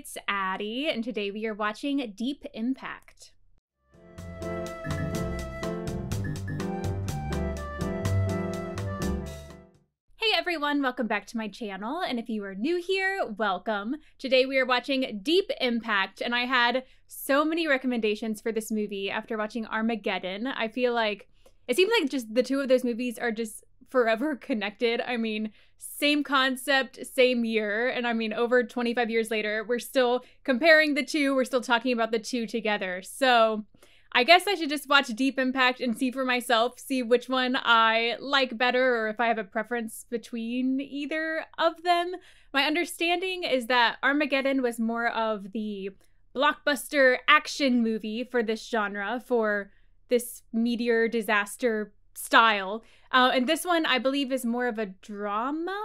it's Addie, and today we are watching Deep Impact. Hey everyone, welcome back to my channel, and if you are new here, welcome. Today we are watching Deep Impact, and I had so many recommendations for this movie after watching Armageddon. I feel like it seems like just the two of those movies are just forever connected. I mean, same concept, same year. And I mean, over 25 years later, we're still comparing the two, we're still talking about the two together. So I guess I should just watch Deep Impact and see for myself, see which one I like better or if I have a preference between either of them. My understanding is that Armageddon was more of the blockbuster action movie for this genre, for this meteor disaster style. Uh, and this one, I believe, is more of a drama.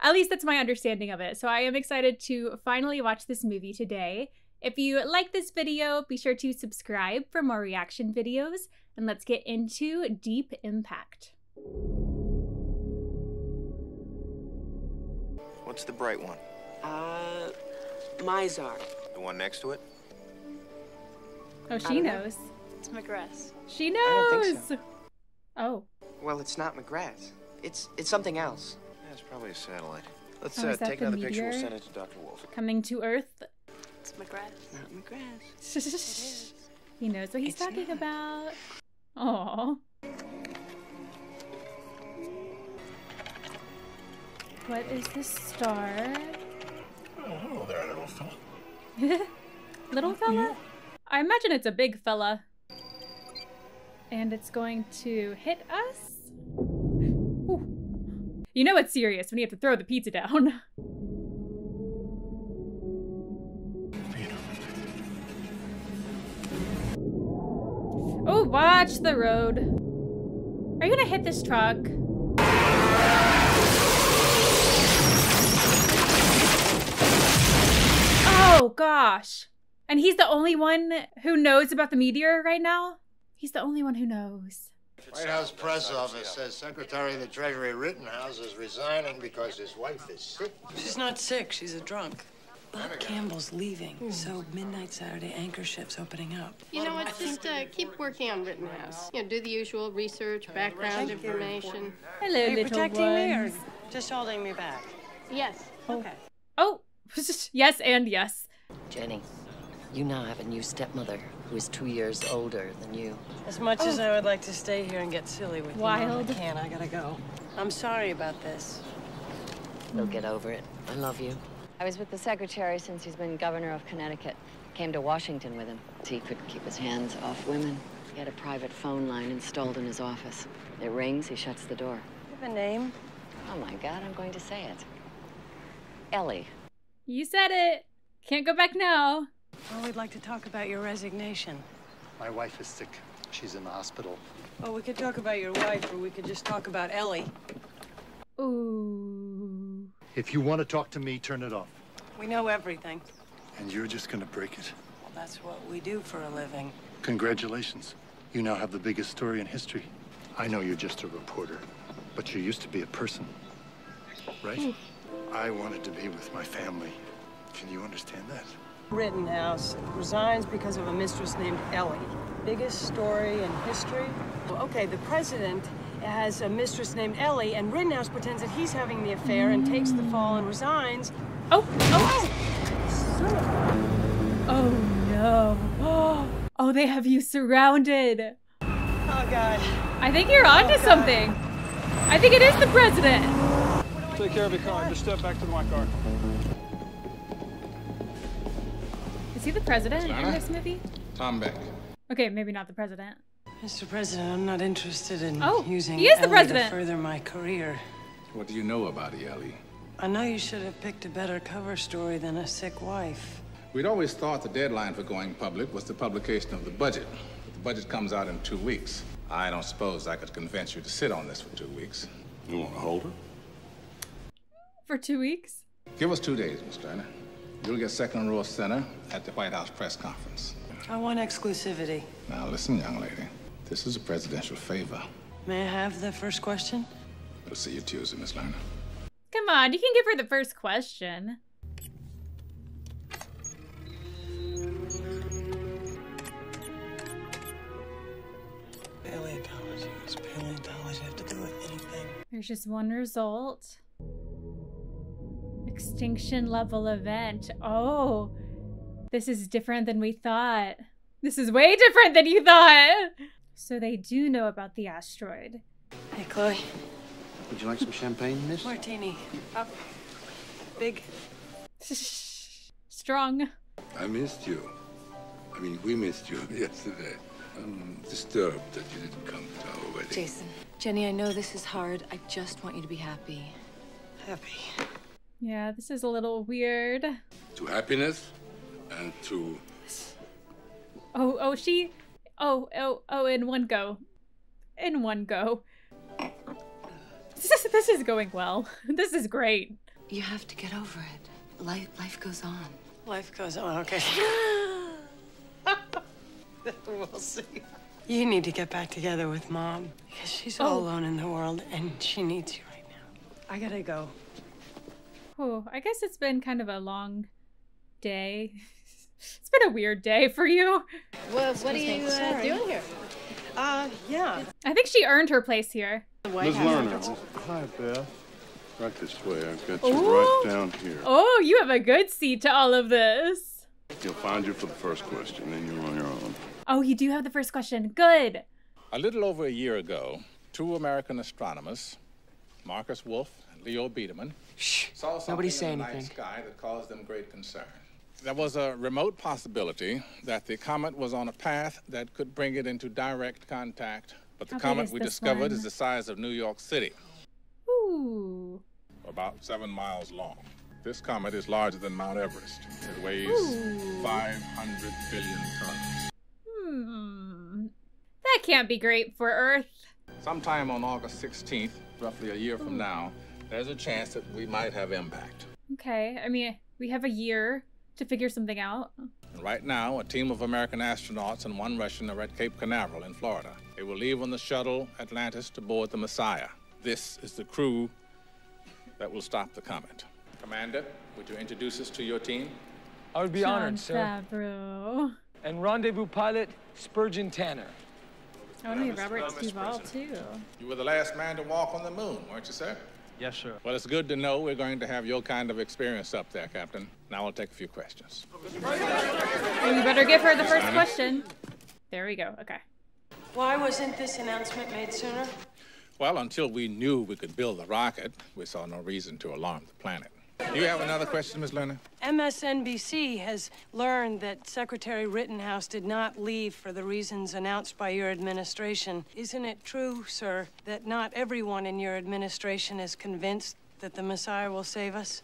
At least that's my understanding of it. So I am excited to finally watch this movie today. If you like this video, be sure to subscribe for more reaction videos. And let's get into Deep Impact. What's the bright one? Uh, Mizar. The one next to it? Oh, she don't know. knows. It's McGrath. She don't knows. Think so. Oh. Well, it's not McGrath. It's it's something else. Yeah, it's probably a satellite. Let's Oh, uh, take the another picture. We'll send it to Dr. Wolf. Coming to Earth. It's McGrath. Not McGrath. he knows what he's It's talking not. about. Oh. What is this star? Oh, hello there, little fella. Little fella? I imagine it's a big fella. And it's going to hit us? Ooh. You know it's serious when you have to throw the pizza down. Oh, watch the road. Are you gonna hit this truck? Oh gosh. And he's the only one who knows about the meteor right now? He's the only one who knows. White House press office says Secretary of the Treasury Rittenhouse is resigning because his wife is sick. She's not sick, she's a drunk. Bob Campbell's leaving, so midnight Saturday anchor shift's opening up. You know what? Just uh, keep working on Rittenhouse. You know, do the usual research, background information. Hello, Are you little protecting me or just holding me back? Yes. Okay. Oh, yes and yes. Jenny, you now have a new stepmother who is two years older than you. As much as oh. I would like to stay here and get silly with you, Wild. I can't. I gotta go. I'm sorry about this. You'll get over it. I love you. I was with the secretary since he's been governor of Connecticut. Came to Washington with him. He could keep his hands off women. He had a private phone line installed in his office. It rings, he shuts the door. You have a name? Oh my God, I'm going to say it. Ellie. You said it. Can't go back now. Oh, we'd like to talk about your resignation. My wife is sick. She's in the hospital. Oh, we could talk about your wife, or we could just talk about Ellie. Ooh. If you want to talk to me, turn it off. We know everything. And you're just going to break it. Well, that's what we do for a living. Congratulations. You now have the biggest story in history. I know you're just a reporter, but you used to be a person, right? I wanted to be with my family. Can you understand that? Rittenhouse resigns because of a mistress named Ellie. Biggest story in history? Okay, the president has a mistress named Ellie, and Rittenhouse pretends that he's having the affair and takes the fall and resigns. Oh, oh. Oh, oh no. Oh, they have you surrounded. Oh, God. I think you're oh, onto God. something. I think it is the president. Take care of your car. Just step back to my car. Is he the president in this movie? Tom Beck. Okay, maybe not the president. Mr. President, I'm not interested in Oh, using he is the Ellie president. to further my career. What do you know about Ellie? I know you should have picked a better cover story than a sick wife. We'd always thought the deadline for going public was the publication of the budget. But the budget comes out in two weeks. I don't suppose I could convince you to sit on this for two weeks. You want to hold her? For two weeks? Give us two days, Miss Turner. You'll get second row center at the White House press conference. I want exclusivity. Now, listen, young lady. This is a presidential favor. May I have the first question? We'll see you Tuesday, Miss Lerner. Come on, you can give her the first question. Paleontology. Does paleontology have to do with anything? There's just one result. Extinction level event. Oh, this is different than we thought. This is way different than you thought. So they do know about the asteroid. Hey, Chloe. Would you like some champagne, miss? Martini. Up. Big. Strong. I missed you. I mean, we missed you yesterday. I'm disturbed that you didn't come to our wedding. Jason. Jenny, I know this is hard. I just want you to be happy. Happy. Yeah, this is a little weird. To happiness and to. Oh, oh, she. Oh, oh, oh, in one go. In one go. This is, this is going well. This is great. You have to get over it. Life, life goes on. Life goes on, okay. we'll see. You need to get back together with mom because she's oh. all Oh. alone in the world and she needs you right now. I gotta go. Oh, I guess it's been kind of a long day. It's been a weird day for you. Well, what are you uh, doing here? Uh, yeah. I think she earned her place here. Miss Lerner. Hi, Beth. Right this way. I've got you Ooh. right down here. Oh, you have a good seat to all of this. He'll find you for the first question, then you're on your own. Oh, you do have the first question. Good. A little over a year ago, two American astronomers, Marcus Wolf and Leo Biederman, saw something Nobody say in the night anything. sky that caused them great concern. There was a remote possibility that the comet was on a path that could bring it into direct contact, but the How comet we discovered one? is the size of New York City, Ooh. about seven miles long. This comet is larger than Mount Everest. It weighs Ooh. 500 billion tons. Hmm. That can't be great for Earth. Sometime on August 16th, roughly a year from now, there's a chance that we might have impact. Okay. I mean, we have a year to figure something out. Right now, a team of American astronauts and one Russian are at Cape Canaveral in Florida. They will leave on the shuttle Atlantis to board the Messiah. This is the crew that will stop the comet. Commander, would you introduce us to your team? I would be Jon honored, sir. Favreau. And rendezvous pilot Spurgeon Tanner. Oh, no, Robert Duvall, too. You were the last man to walk on the moon, weren't you, sir? Yes, sir. Well, it's good to know we're going to have your kind of experience up there, Captain. Now I'll take a few questions. Oh, you better give her the first question. There we go. Okay. Why wasn't this announcement made sooner? Well, until we knew we could build the rocket, we saw no reason to alarm the planet. You have another question, Ms. Lerner? MSNBC has learned that Secretary Rittenhouse did not leave for the reasons announced by your administration. Isn't it true, sir, that not everyone in your administration is convinced that the Messiah will save us?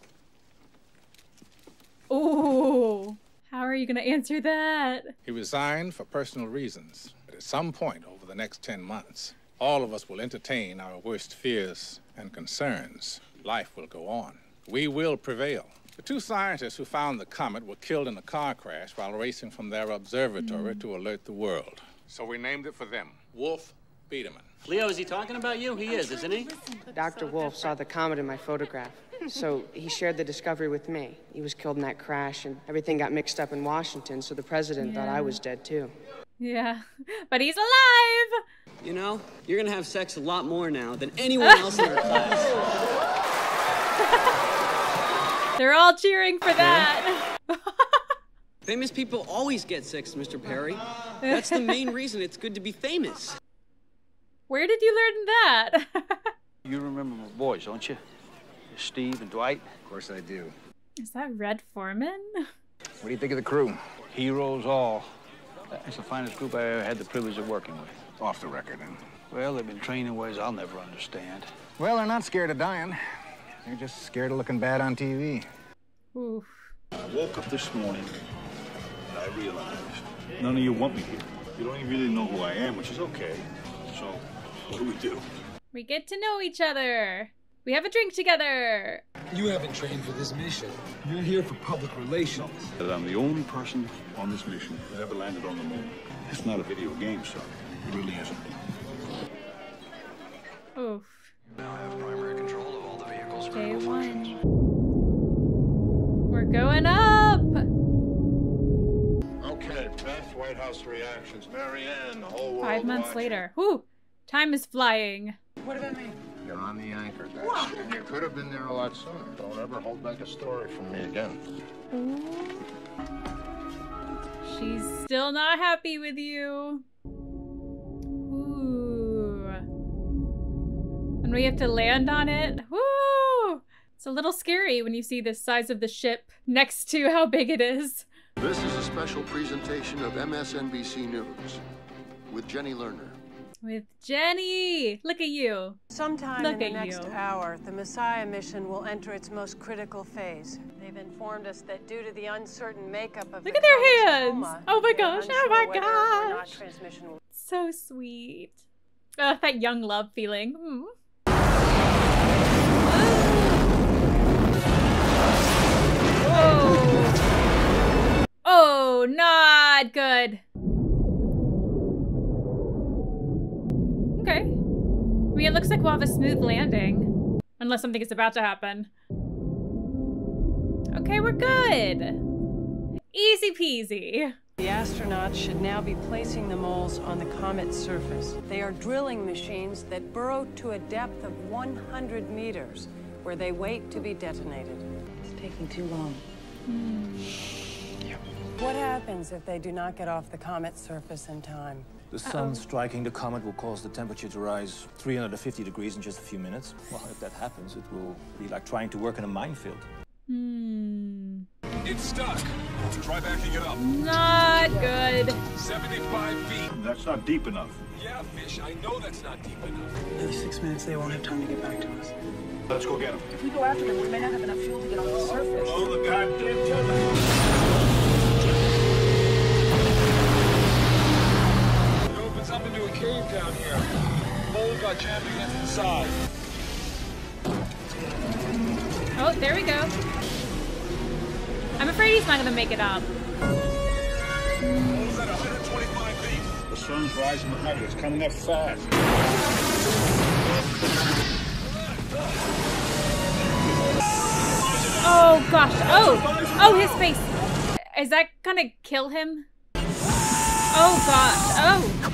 Ooh. How are you going to answer that? He resigned for personal reasons. But at some point over the next 10 months, all of us will entertain our worst fears and concerns. Life will go on. We will prevail. The two scientists who found the comet were killed in a car crash while racing from their observatory hmm. to alert the world. So we named it for them Wolf Biederman. Leo, is he talking about you? He is, isn't he? Dr. Wolf saw the comet in my photograph. So he shared the discovery with me. He was killed in that crash, and everything got mixed up in Washington, so the president thought I was dead too. Yeah. But he's alive. You know, you're gonna have sex a lot more now than anyone else in our class. They're all cheering for that. Famous people always get sex, Mr. Perry. That's the main reason it's good to be famous. Where did you learn that? You remember my boys, don't you? Steve and Dwight? Of course I do. Is that Red Foreman? What do you think of the crew? Heroes all. It's the finest group I ever had the privilege of working with. Off the record, then. Well, they've been trained in ways I'll never understand. Well, they're not scared of dying. They're just scared of looking bad on TV. Oof. I woke up this morning and I realized none of you want me here. You don't even really know who I am, which is okay. So, what do we do? We get to know each other. We have a drink together. You haven't trained for this mission. You're here for public relations. That I'm the only person on this mission that ever landed on the moon. It's not a video game, son. It really isn't. Oof. Now have primary Day one. We're going up. Okay, best White House reactions. Marianne, the whole world Five months watching. later. Whew. Time is flying. What do that mean? You're on the anchor deck. And you could have been there a lot sooner. Don't ever hold back a story from me again. She's still not happy with you. Ooh. And we have to land on it. Woo! It's a little scary when you see the size of the ship next to how big it is. This is a special presentation of MSNBC News with Jenny Lerner. With Jenny! Look at you. Sometime Look in the next you. hour, the Messiah mission will enter its most critical phase. They've informed us that due to the uncertain makeup of Look the at their hands. coma, Oh my gosh, oh my whether not gosh. transmission So sweet. Oh, that young love feeling. Hmm. Oh. Not good. Okay. I mean, it looks like we'll have a smooth landing. Unless something is about to happen. Okay, we're good. Easy peasy. The astronauts should now be placing the moles on the comet's surface. They are drilling machines that burrow to a depth of 100 meters, where they wait to be detonated. It's taking too long. Hmm. What happens if they do not get off the comet's surface in time? The sun striking the comet will cause the temperature to rise 350 degrees in just a few minutes. Well, if that happens, it will be like trying to work in a minefield. Hmm. It's stuck. Try backing it up. Not good. 75 feet. That's not deep enough. Yeah, Fish, I know that's not deep enough. In six minutes, they won't have time to get back to us. Let's go get them. If we go after them, we may not have enough fuel to get on the surface. Oh, the goddamn Hole got against the side. Oh, there we go. I'm afraid he's not gonna make it up. Hole's at 125 feet. The sun's rising behind. It's coming up fast. Oh gosh. Oh, oh, his face. Is that gonna kill him? Oh gosh. Oh.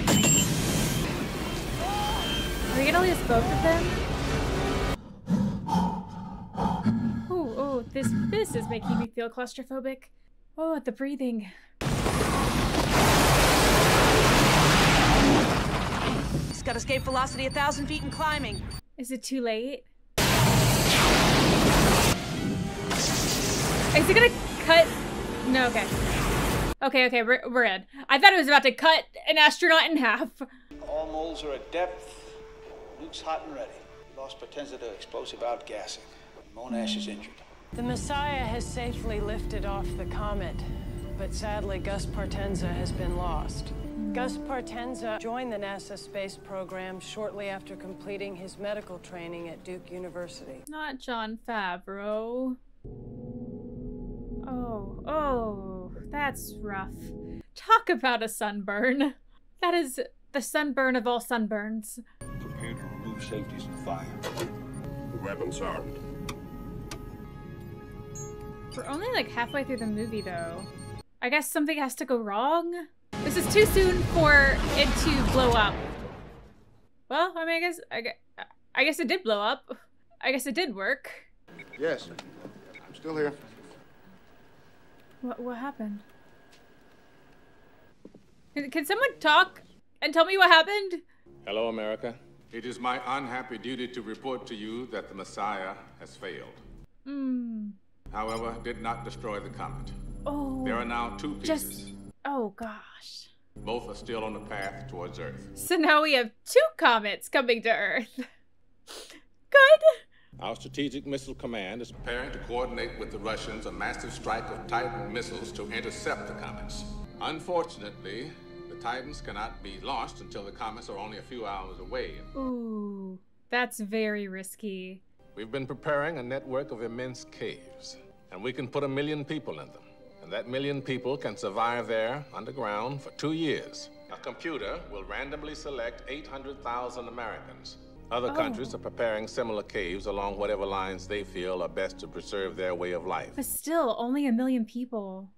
Are we gonna lose both of them? Oh, oh, this this is making me feel claustrophobic. Oh, the breathing. It's got escape velocity a thousand feet and climbing. Is it too late? Is it gonna cut? No, okay. Okay, okay, we're, we're in. I thought it was about to cut an astronaut in half. All moles are at depth. Nuke's hot and ready. Lost Partenza to explosive outgassing. Monash is injured. The Messiah has safely lifted off the comet, but sadly, Gus Partenza has been lost. Gus Partenza joined the NASA space program shortly after completing his medical training at Duke University. Not Jon Favreau. Oh, oh, that's rough. Talk about a sunburn. That is the sunburn of all sunburns. Prepare to safeties and fire. Weapons armed. We're only like halfway through the movie though. I guess something has to go wrong? This is too soon for it to blow up. Well, I mean, I guess, I guess, I guess it did blow up. I guess it did work. Yes, I'm still here. What, what happened? Can, can someone talk and tell me what happened? Hello, America. It is my unhappy duty to report to you that the Messiah has failed. Hmm. However, did not destroy the comet. Oh. There are now two pieces. Just. Oh gosh. Both are still on the path towards Earth. So now we have two comets coming to Earth. Good. Our Strategic Missile Command is preparing to coordinate with the Russians a massive strike of Titan missiles to intercept the comets. Unfortunately, the Titans cannot be launched until the comets are only a few hours away. Ooh, that's very risky. We've been preparing a network of immense caves, and we can put a million people in them. And that million people can survive there underground for two years. A computer will randomly select 800,000 Americans. Other Oh. countries are preparing similar caves along whatever lines they feel are best to preserve their way of life. But still, only a million people.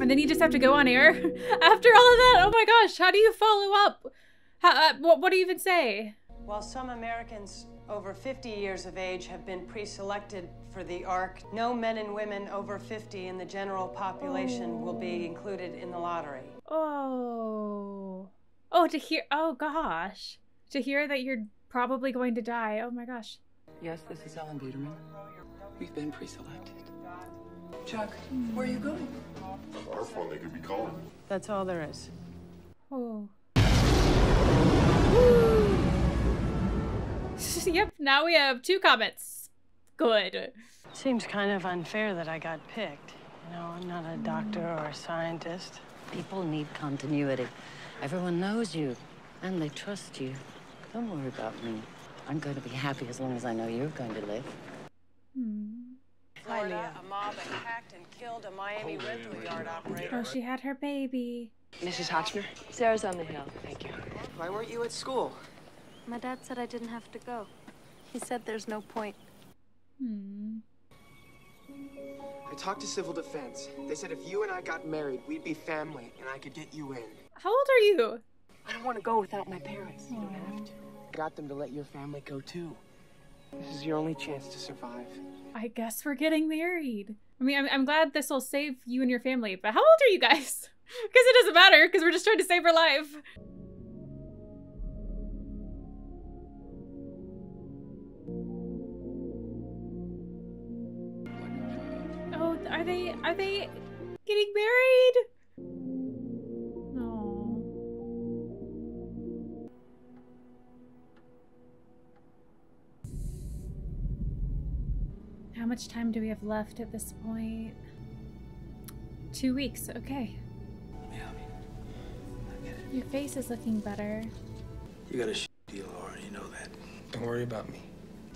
And then you just have to go on air after all of that. Oh my gosh, how do you follow up? How, uh, what, what do you even say? While some Americans over 50 years of age have been pre-selected for the ARC, no men and women over 50 in the general population will be included in the lottery. Oh. Oh, to hear. Oh, gosh. To hear that you're probably going to die. Oh, my gosh. Yes, this is Ellen Biederman. We've been pre-selected. Chuck, where are you going? Our phone, they could be calling. That's all there is. Oh. yep, now we have two comments. Good. Seems kind of unfair that I got picked. You know, I'm not a doctor or a scientist. People need continuity. Everyone knows you, and they trust you. Don't worry about me. I'm going to be happy as long as I know you're going to live. Hmm. Florida, a mob attacked and killed a Miami rental yard operator. Oh, she had her baby. Mrs. Hotchner? Sarah's on the hill. Thank you. Why weren't you at school? My dad said I didn't have to go. He said there's no point. Hmm. I talked to civil defense. They said if you and I got married, we'd be family, and I could get you in. How old are you? I don't want to go without my parents. You don't have to. Got them to let your family go too. This is your only chance to survive. I guess we're getting married. I mean, I'm, I'm glad this will save you and your family, but how old are you guys? Because it doesn't matter, because we're just trying to save her life. Oh, are they are they getting married? Much time do we have left at this point? Two weeks, okay. Your face is looking better. You got a sh- deal, Laura. You know that. Don't worry about me.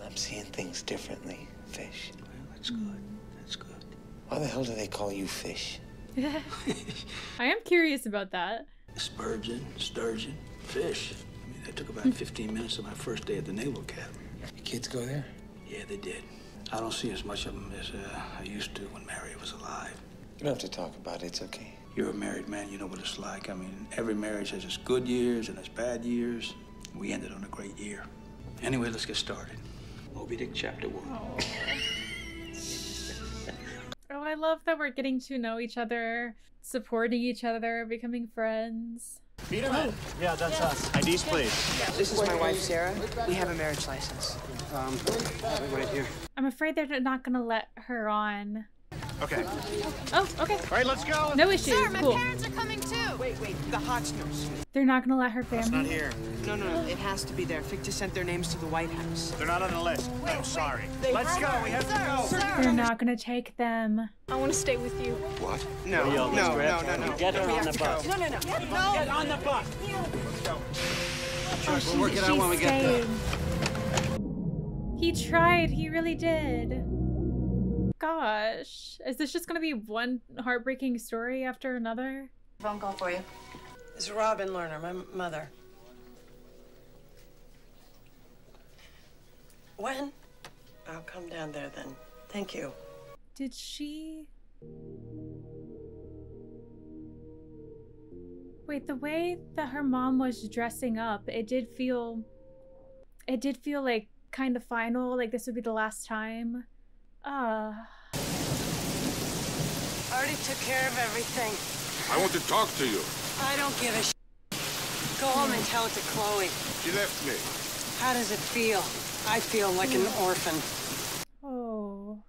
I'm seeing things differently, Fish. Well, that's good. That's good. Why the hell do they call you Fish? I am curious about that. Spurgeon, sturgeon, fish. I mean, that took about 15 minutes of my first day at the Naval Academy. The kids go there? Yeah, they did. I don't see as much of them as uh, I used to when Mary was alive. You don't have to talk about it. It's okay. You're a married man, you know what it's like. I mean, every marriage has its good years and its bad years. We ended on a great year. Anyway, let's get started. Moby Dick chapter one. Oh, I love that we're getting to know each other, supporting each other, becoming friends. Biederman? Yeah, that's us. IDs, please. This is my wife, Sarah. We have a marriage license. Um, right here. I'm afraid they're not gonna let her on. Okay. Oh, okay. All right, let's go. No issues. Sir, my cool. parents are coming too. Wait, wait, the hot Hotchners. They're not gonna let her family. That's not here. No, no, no, it has to be there. Ficta sent their names to the White House. They're not on the list. I'm sorry. They- Let's go. We have to go. Sir. They're not gonna take them. I want to stay with you. What? No, no, no, no, no. no. Get her We on the bus. go. No, no, no. Get on the bus. Oh, we'll work it out when we she's get there. Staying. He tried. He really did. Gosh, is this just gonna be one heartbreaking story after another? Phone call for you. It's Robin Lerner, my mother. When? I'll come down there then. Thank you. Did she? Wait, the way that her mom was dressing up, it did feel. It did feel like kind of final, like this would be the last time. Ah. I already took care of everything. I want to talk to you. I don't give a sh. Go home and tell it to Chloe. She left me. How does it feel? I feel like an orphan. Oh.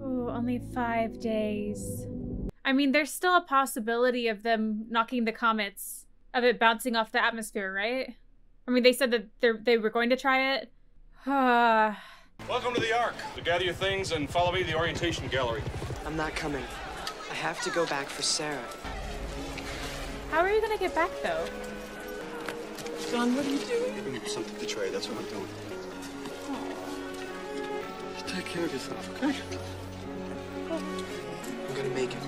Oh, only five days. I mean, there's still a possibility of them knocking the comets, of it bouncing off the atmosphere, right? I mean, they said that they they were going to try it. Ah. Welcome to the Ark. So gather your things and follow me to the orientation gallery. I'm not coming. I have to go back for Sarah. How are you gonna get back though? John, what are you doing? Giving you something to try. That's what I'm doing. Take care of yourself, okay? I'm gonna make it.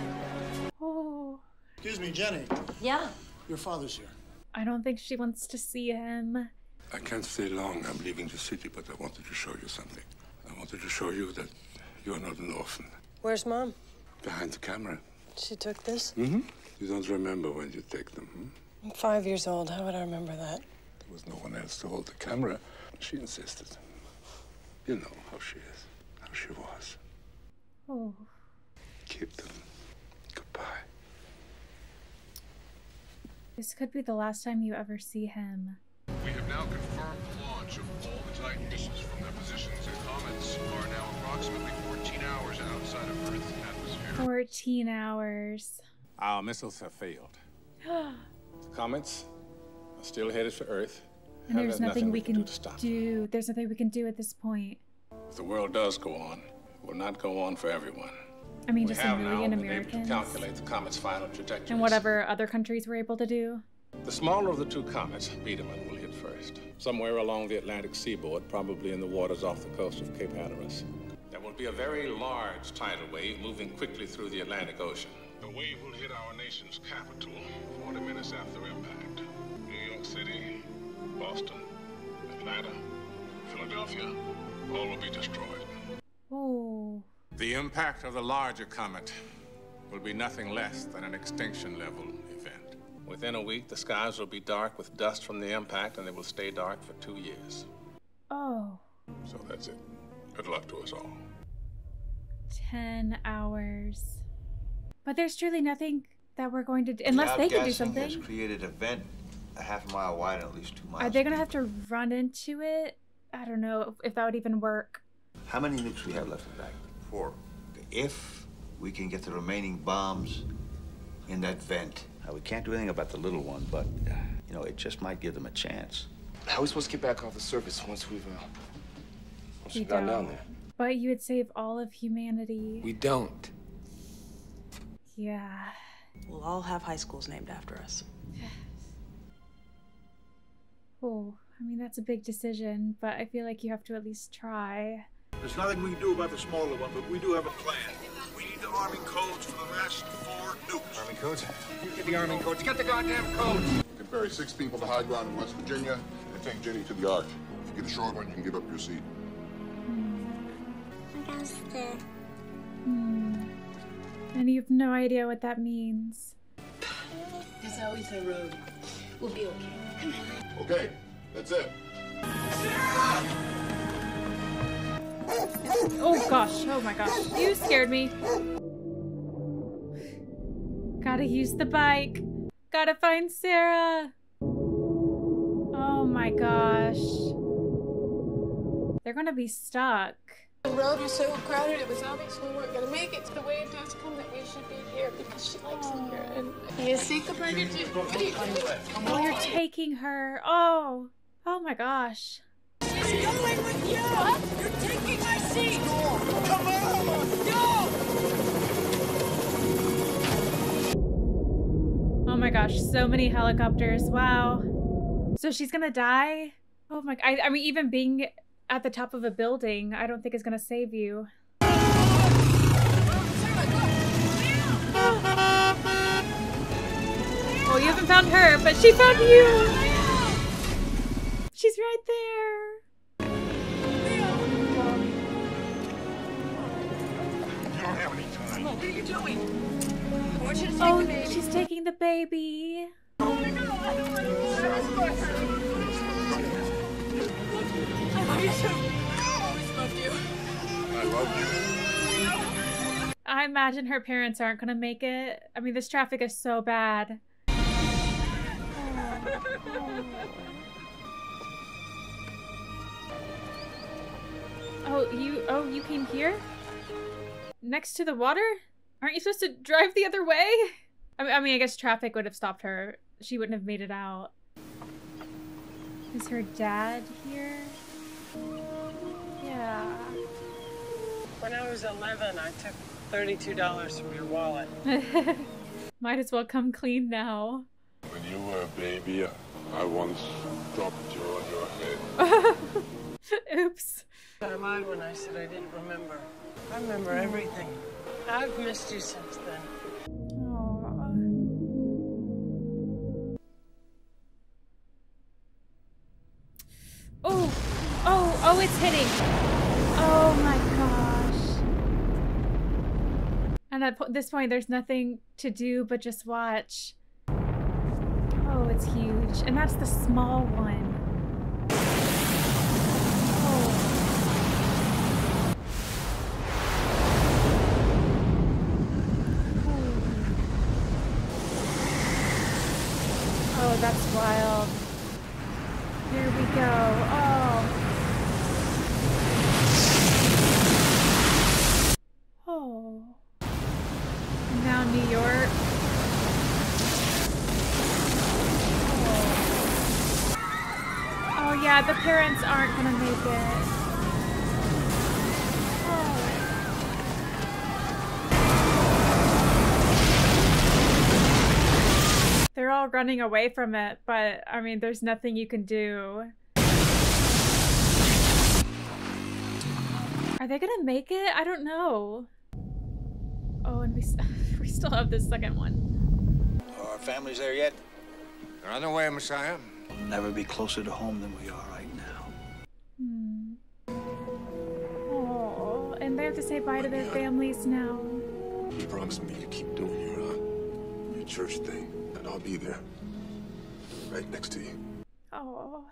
Oh. Excuse me, Jenny. Yeah. Your father's here. I don't think she wants to see him. I can't stay long. I'm leaving the city, but I wanted to show you something. I wanted to show you that you're not an orphan. Where's mom? Behind the camera. She took this? Mm-hmm. You don't remember when you take them, hmm? I'm five years old. How would I remember that? There was no one else to hold the camera. She insisted. You know how she is, how she was. Oh. Keep them. This could be the last time you ever see him. We have now confirmed the launch of all the Titan missions from their positions and comets are now approximately 14 hours outside of Earth's atmosphere. 14 hours. Our missiles have failed. The comets are still headed for Earth. And there's nothing we can can do to stop them. do. There's nothing we can do at this point. If the world does go on, it will not go on for everyone. I mean, we just have a now million been able Americans. to calculate the comet's final trajectory. And whatever other countries were able to do. The smaller of the two comets, Biederman, will hit first. Somewhere along the Atlantic seaboard, probably in the waters off the coast of Cape Hatteras. There will be a very large tidal wave moving quickly through the Atlantic Ocean. The wave will hit our nation's capital 40 minutes after impact. New York City, Boston, Atlanta, Philadelphia, all will be destroyed. Oh. The impact of the larger comet will be nothing less than an extinction level event. Within a week, the skies will be dark with dust from the impact, and they will stay dark for two years. Oh. So that's it. Good luck to us all. 10 hours. But there's truly nothing that we're going to do. Unless they can do Outgassing something. has created a vent a half a mile wide and at least two miles. Are they going to have to run into it? I don't know if that would even work. How many nukes we have left in back? Four. If we can get the remaining bombs in that vent, now, we can't do anything about the little one, but uh, you know it just might give them a chance. How are we supposed to get back off the surface once we've uh, once We we've gone down don't. there? But you would save all of humanity. We don't. Yeah. We'll all have high schools named after us. Oh, I mean, that's a big decision, but I feel like you have to at least try. There's nothing we can do about the smaller one, but we do have a plan. We need the Army codes for the last four nukes. Army codes? You get the Army codes. Get the goddamn codes. You can ferry six people to high ground in West Virginia and take Jenny to the Ark. If you get a short one, you can give up your seat. Hmm. And you have no idea what that means. There's always a road. We'll be okay. Come on. Okay, that's it. Oh gosh, oh my gosh. You scared me. Gotta use the bike. Gotta find Sarah. Oh my gosh. They're gonna be stuck. The road was so crowded, it was obvious we weren't gonna make it. To the way it does come that we should be here because she likes oh. it here. And you see the burger too. What are you doing? Oh, you're taking her. Oh. Oh my gosh. She's going with you! You're taking Oh my gosh, so many helicopters. Wow. So she's gonna die? Oh my I, I mean even being at the top of a building, I don't think is gonna save you. Oh, you haven't found her, but she found you! She's right there. Oh, what are you doing? I want you to take Oh, the baby. she's taking the baby. Oh my god! I don't want to I love you too. I always loved you. I love you. I imagine her parents aren't gonna make it. I mean, this traffic is so bad. Oh, you oh you came here? Next to the water? Aren't you supposed to drive the other way? I mean, I mean, I guess traffic would have stopped her. She wouldn't have made it out. Is her dad here? Yeah. When I was 11, I took $32 from your wallet. Might as well come clean now. When you were a baby, I once dropped you on your head. Oops. I lied when I said I didn't remember. I remember everything. I've missed you since then. Oh, oh, oh, it's hitting. Oh my gosh. And at this point, there's nothing to do but just watch. Oh, it's huge. And that's the small one. That's wild. Here we go. Oh. Oh. Now New York. Oh. oh yeah, the parents aren't gonna make it. They're all running away from it, but I mean, there's nothing you can do. Are they gonna make it? I don't know. Oh, and we, we still have this second one. Are our families there yet? They're on their way, Messiah. We'll never be closer to home than we are right now. Hmm. Oh, and they have to say bye to their families now. You promise me you keep doing your, uh, your church thing, and I'll be there. Right next to you. Oh.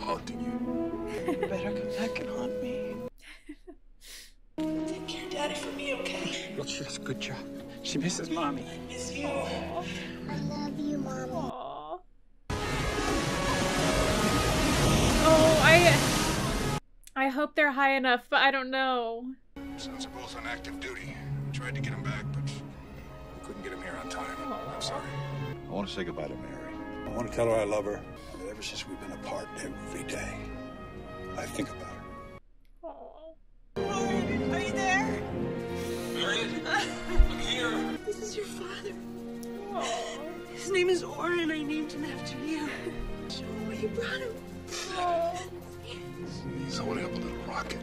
Haunting you. You better come back and haunt me. Take care, Daddy, for me, okay? Well, she does a good job. She misses mommy. I miss you. I love you, Mom. Oh, I I hope they're high enough, but I don't know. Sons are both on active duty. We tried to get him back, but we couldn't get him here on time. I'm sorry. I want to say goodbye to Mary. I want to tell her I love her. But ever since we've been apart, every day, I think about her. Are you there? Mary, I'm here. This is your father. His name is Orin. I named him after you. Show him where you brought him. He's holding up a little rocket.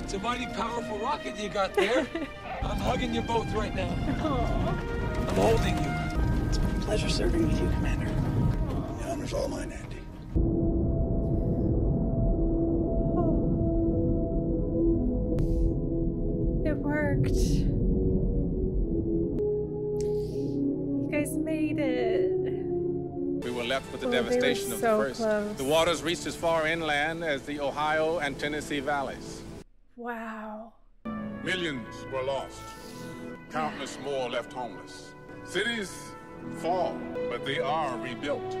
It's a mighty powerful rocket you got there. I'm hugging you both right now. I'm holding you. It's been a pleasure serving with you, Commander. The honor's all mine, Andy. It worked. You guys made it. We were left with the Oh, devastation of so the first. close. The waters reached as far inland as the Ohio and Tennessee valleys. Wow. Millions were lost. Countless more left homeless. Cities fall, but they are rebuilt.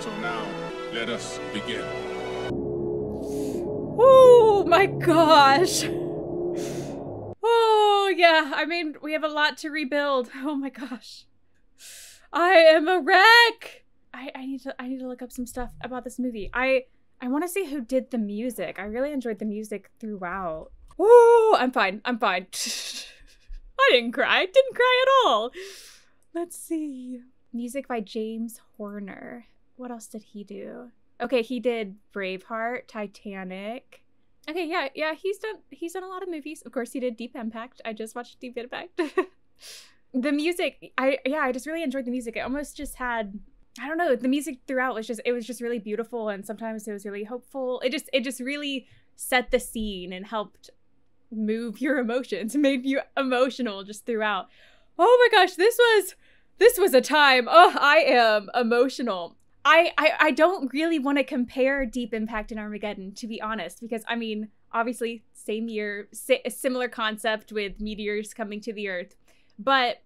So now, let us begin. Oh my gosh. Oh yeah, I mean we have a lot to rebuild. Oh my gosh. I am a wreck. I, I need to I need to look up some stuff about this movie. I I want to see who did the music. I really enjoyed the music throughout. Oh, I'm fine. I'm fine. I didn't cry. Didn't cry at all. Let's see. Music by James Horner. What else did he do? Okay, he did Braveheart, Titanic. Okay, yeah, yeah, he's done he's done a lot of movies. Of course, he did Deep Impact. I just watched Deep Impact. the music, I yeah, I just really enjoyed the music. It almost just had I don't know, the music throughout was just it was just really beautiful and sometimes it was really hopeful. It just it just really set the scene and helped move your emotions, made you emotional just throughout. Oh my gosh, this was this was a time. Oh, I am emotional. I I, I don't really want to compare Deep Impact and Armageddon to be honest, because I mean, obviously same year, si- similar concept with meteors coming to the Earth, but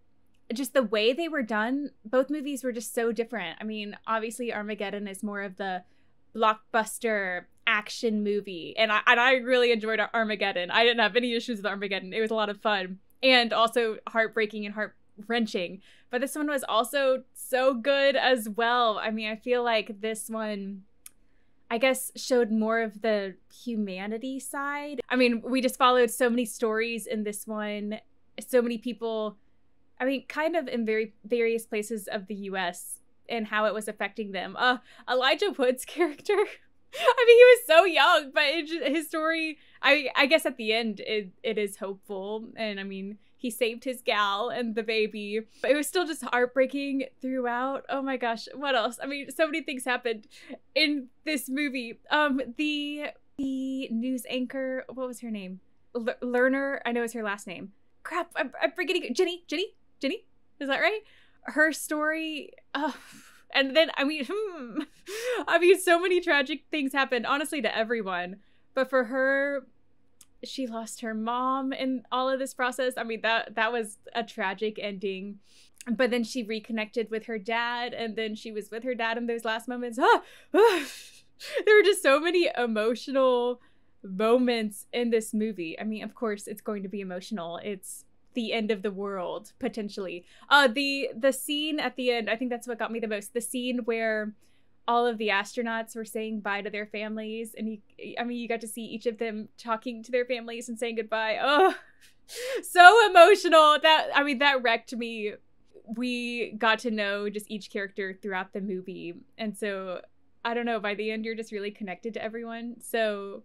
just the way they were done, both movies were just so different. I mean, obviously Armageddon is more of the blockbuster action movie, and I and I really enjoyed Armageddon. I didn't have any issues with Armageddon. It was a lot of fun and also heartbreaking and heart wrenching. But this one was also so good as well. I mean, I feel like this one I guess showed more of the humanity side. I mean, we just followed so many stories in this one. So many people I mean, kind of in very various places of the US and how it was affecting them. Uh Elijah Wood's character I mean, he was so young, but it, his story, I I guess at the end it, it is hopeful. And I mean, he saved his gal and the baby. But it was still just heartbreaking throughout. Oh my gosh, what else? I mean, so many things happened in this movie. Um the the news anchor, what was her name? L- Lerner, I know is her last name. Crap, I'm, I'm forgetting. Jenny, Jenny, Jenny, is that right? Her story. Uh, and then I mean, hmm, I mean, so many tragic things happened, honestly, to everyone. But for her, she lost her mom in all of this process. I mean, that that was a tragic ending. But then she reconnected with her dad, and then she was with her dad in those last moments. Ah, ah. There were just so many emotional moments in this movie. I mean, of course, it's going to be emotional. It's the end of the world potentially. Uh the the scene at the end, I think that's what got me the most. The scene where all of the astronauts were saying bye to their families and you I mean you got to see each of them talking to their families and saying goodbye. Oh, so emotional. That I mean that wrecked me. We got to know just each character throughout the movie. And so I don't know, by the end you're just really connected to everyone. So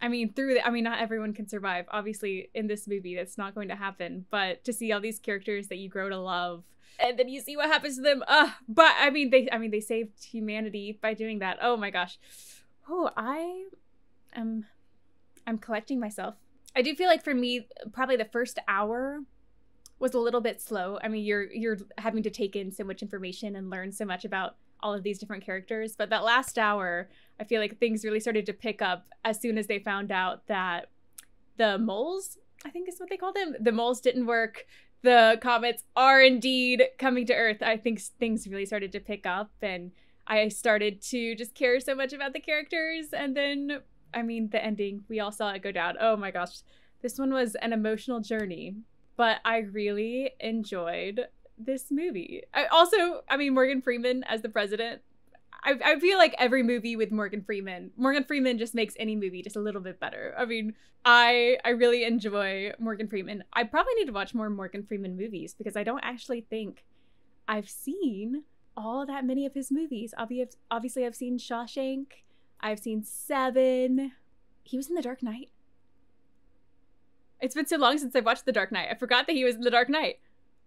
I mean, through the, I mean, not everyone can survive. Obviously, in this movie, that's not going to happen. But to see all these characters that you grow to love, and then you see what happens to them. Uh, but I mean, they, I mean, they saved humanity by doing that. Oh my gosh. Oh, I am, I'm collecting myself. I do feel like for me, probably the first hour was a little bit slow. I mean, you're you're having to take in so much information and learn so much about all of these different characters. But that last hour, I feel like things really started to pick up as soon as they found out that the moles, I think is what they call them, the moles didn't work. The comets are indeed coming to Earth. I think things really started to pick up, and I started to just care so much about the characters. And then, I mean, the ending, we all saw it go down. Oh my gosh, this one was an emotional journey, but I really enjoyed this movie. I also, I mean, Morgan Freeman as the president. I, I feel like every movie with Morgan Freeman, Morgan Freeman just makes any movie just a little bit better. I mean, I I really enjoy Morgan Freeman. I probably need to watch more Morgan Freeman movies because I don't actually think I've seen all that many of his movies. Obviously, I've seen Shawshank. I've seen Seven. He was in The Dark Knight. It's been so long since I've watched The Dark Knight. I forgot that he was in The Dark Knight.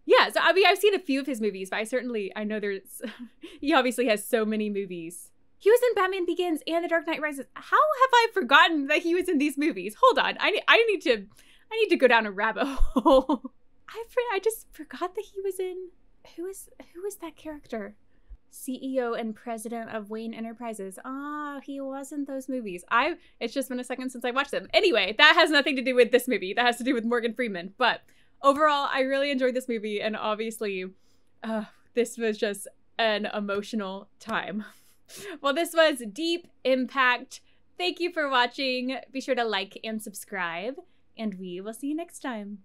Yeah, so I mean, I've seen a few of his movies, but I certainly I know there's he obviously has so many movies. He was in Batman Begins and The Dark Knight Rises. How have I forgotten that he was in these movies? Hold on, I I need to I need to go down a rabbit hole. I I just forgot that he was in who is who is that character? CEO and president of Wayne Enterprises. Ah, oh, he was in those movies. I it's just been a second since I watched them. Anyway, that has nothing to do with this movie. That has to do with Morgan Freeman. But overall, I really enjoyed this movie, and obviously, uh, this was just an emotional time. well, this was Deep Impact. Thank you for watching. Be sure to like and subscribe, and we will see you next time.